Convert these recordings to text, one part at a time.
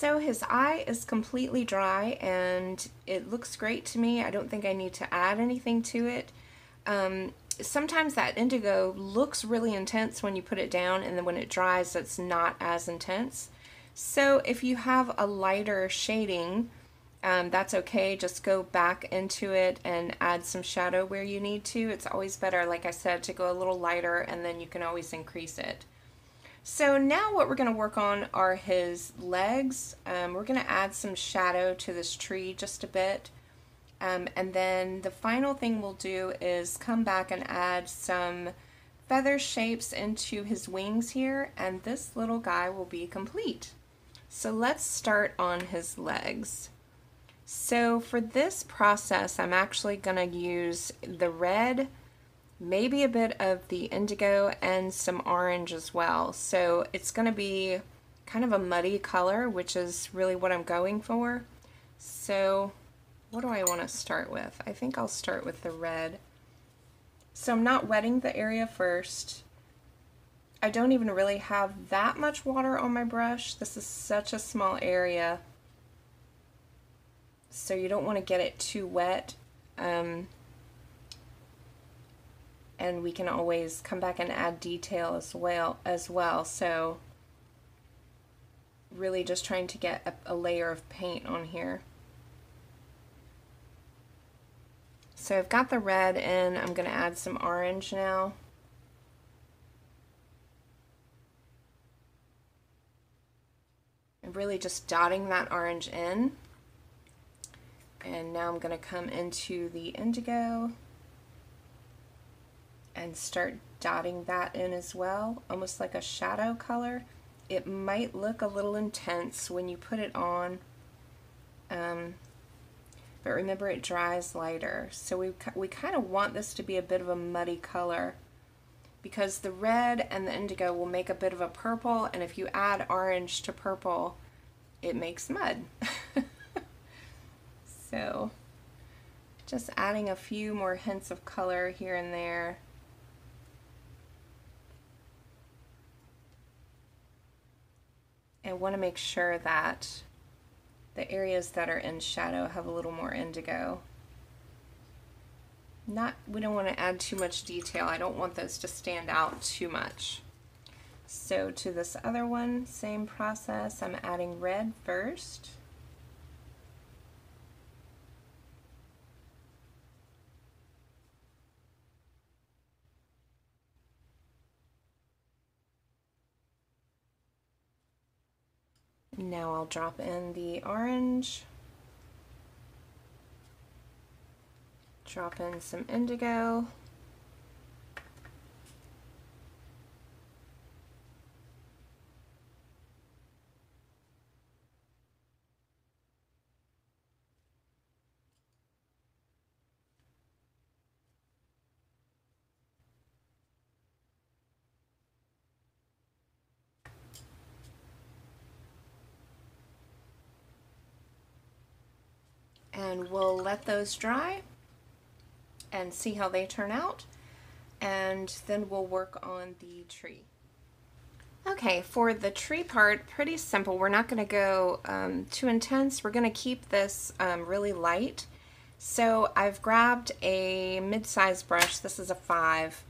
So his eye is completely dry and it looks great to me. I don't think I need to add anything to it. Um, sometimes that indigo looks really intense when you put it down and then when it dries it's not as intense. So if you have a lighter shading, um, that's okay. Just go back into it and add some shadow where you need to. It's always better, like I said, to go a little lighter and then you can always increase it. So now what we're going to work on are his legs. Um, we're going to add some shadow to this tree just a bit. Um, and then the final thing we'll do is come back and add some feather shapes into his wings here and this little guy will be complete. So let's start on his legs. So for this process, I'm actually going to use the red, maybe a bit of the indigo, and some orange as well. So it's going to be kind of a muddy color, which is really what I'm going for. So what do I want to start with? I think I'll start with the red. So I'm not wetting the area first. I don't even really have that much water on my brush. This is such a small area so you don't want to get it too wet. Um, and we can always come back and add detail as well as well. So really just trying to get a, a layer of paint on here. So I've got the red in, I'm going to add some orange now. And really just dotting that orange in. And now I'm going to come into the indigo and start dotting that in as well, almost like a shadow color. It might look a little intense when you put it on, um, but remember it dries lighter. So we, we kind of want this to be a bit of a muddy color because the red and the indigo will make a bit of a purple, and if you add orange to purple, it makes mud. So just adding a few more hints of color here and there. And want to make sure that the areas that are in shadow have a little more indigo. Not, we don't want to add too much detail. I don't want those to stand out too much. So to this other one, same process. I'm adding red first. Now I'll drop in the orange, drop in some indigo, and we'll let those dry and see how they turn out and then we'll work on the tree. Okay, for the tree part, pretty simple. We're not going to go um, too intense. We're going to keep this um, really light. So I've grabbed a mid-size brush. This is a 5.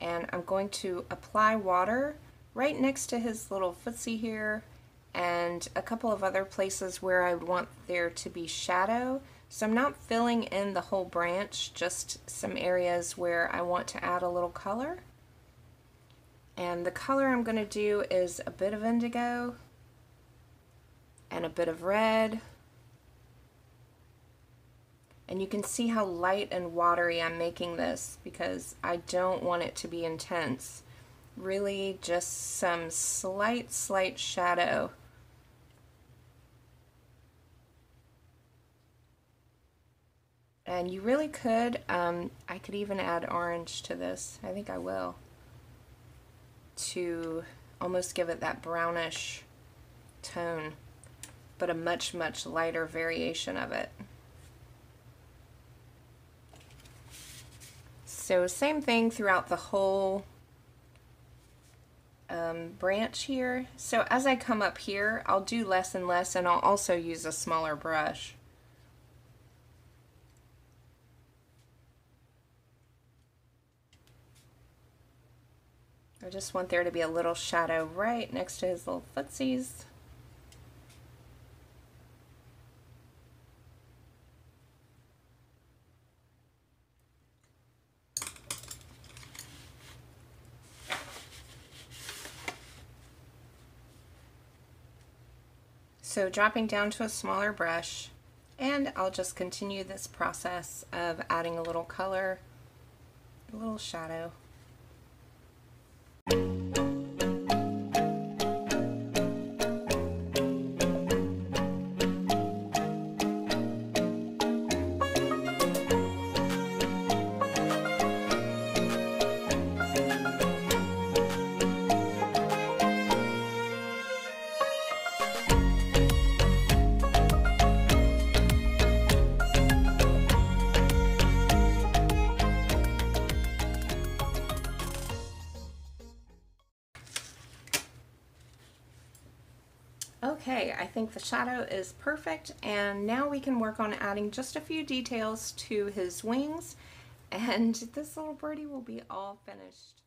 And I'm going to apply water right next to his little footsie here and a couple of other places where I would want there to be shadow. So I'm not filling in the whole branch, just some areas where I want to add a little color. And the color I'm going to do is a bit of indigo and a bit of red. And you can see how light and watery I'm making this because I don't want it to be intense. Really just some slight, slight shadow And you really could, um, I could even add orange to this. I think I will. To almost give it that brownish tone, but a much, much lighter variation of it. So same thing throughout the whole um, branch here. So as I come up here, I'll do less and less and I'll also use a smaller brush. I just want there to be a little shadow right next to his little footsies. So dropping down to a smaller brush and I'll just continue this process of adding a little color, a little shadow. Okay, I think the shadow is perfect and now we can work on adding just a few details to his wings and this little birdie will be all finished.